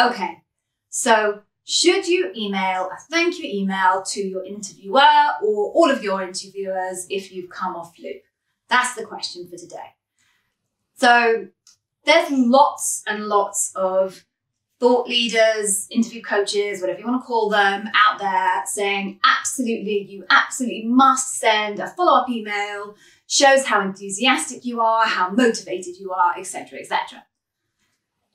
Okay, so should you email a thank you email to your interviewer or all of your interviewers if you've come off loop? That's the question for today. So there's lots and lots of thought leaders, interview coaches, whatever you want to call them, out there saying, absolutely, you absolutely must send a follow up email, shows how enthusiastic you are, how motivated you are, etc., etc.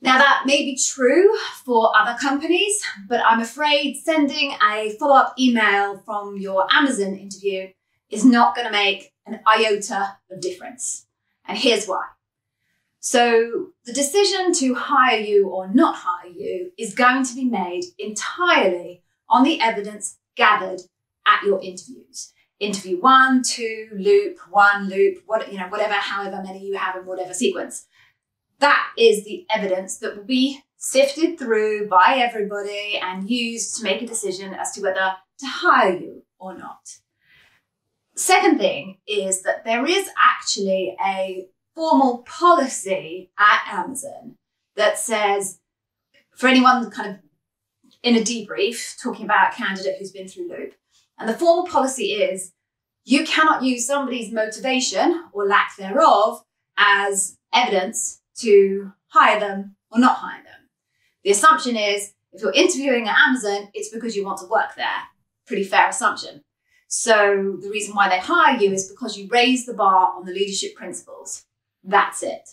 Now, that may be true for other companies, but I'm afraid sending a follow up email from your Amazon interview is not going to make an iota of difference. And here's why. So, the decision to hire you or not hire you is going to be made entirely on the evidence gathered at your interviews. Interview one, two, loop, one, loop, what, you know, whatever, however many you have in whatever sequence. That is the evidence that will be sifted through by everybody and used to make a decision as to whether to hire you or not. Second thing is that there is actually a formal policy at Amazon that says for anyone kind of in a debrief talking about a candidate who's been through loop and the formal policy is you cannot use somebody's motivation or lack thereof as evidence to hire them or not hire them. The assumption is if you're interviewing at Amazon, it's because you want to work there. Pretty fair assumption. So the reason why they hire you is because you raise the bar on the leadership principles. That's it.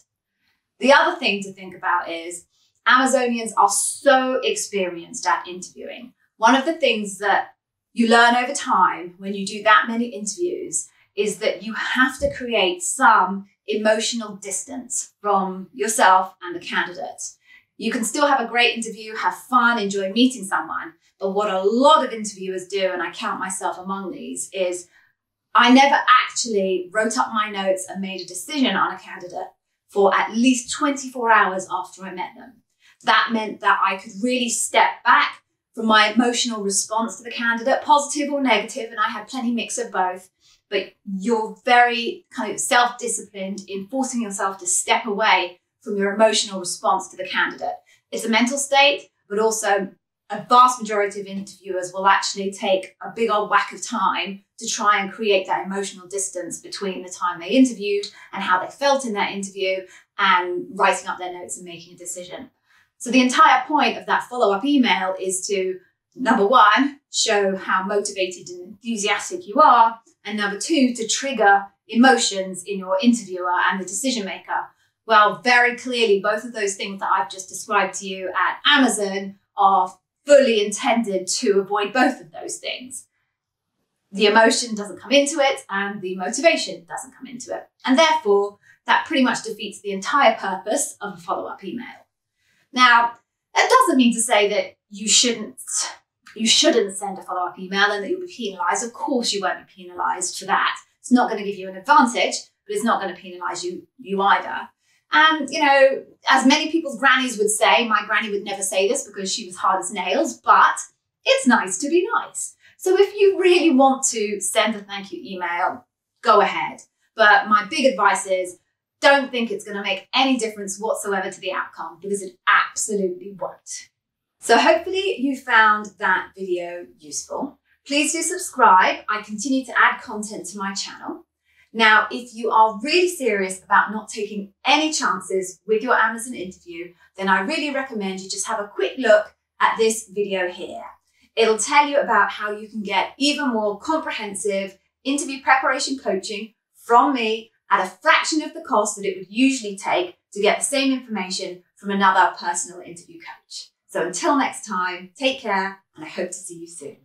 The other thing to think about is Amazonians are so experienced at interviewing. One of the things that you learn over time when you do that many interviews is that you have to create some emotional distance from yourself and the candidate. You can still have a great interview, have fun, enjoy meeting someone. But what a lot of interviewers do, and I count myself among these, is I never actually wrote up my notes and made a decision on a candidate for at least 24 hours after I met them. That meant that I could really step back from my emotional response to the candidate, positive or negative, and I had plenty mix of both, but you're very kind of self disciplined in forcing yourself to step away from your emotional response to the candidate. It's a mental state, but also a vast majority of interviewers will actually take a big old whack of time to try and create that emotional distance between the time they interviewed and how they felt in that interview and writing up their notes and making a decision. So the entire point of that follow up email is to number one, show how motivated and enthusiastic you are, and number two, to trigger emotions in your interviewer and the decision maker. Well, very clearly, both of those things that I've just described to you at Amazon are fully intended to avoid both of those things. The emotion doesn't come into it and the motivation doesn't come into it. And therefore, that pretty much defeats the entire purpose of a follow up email. Now, that doesn't mean to say that you shouldn't you shouldn't send a follow-up email and that you'll be penalised. Of course you won't be penalised for that. It's not going to give you an advantage, but it's not going to penalise you you either. And you know, as many people's grannies would say, my granny would never say this because she was hard as nails, but it's nice to be nice. So if you really want to send a thank you email, go ahead. But my big advice is don't think it's going to make any difference whatsoever to the outcome because it absolutely won't. So hopefully you found that video useful. Please do subscribe. I continue to add content to my channel. Now, if you are really serious about not taking any chances with your Amazon interview, then I really recommend you just have a quick look at this video here. It'll tell you about how you can get even more comprehensive interview preparation coaching from me at a fraction of the cost that it would usually take to get the same information from another personal interview coach. So until next time, take care and I hope to see you soon.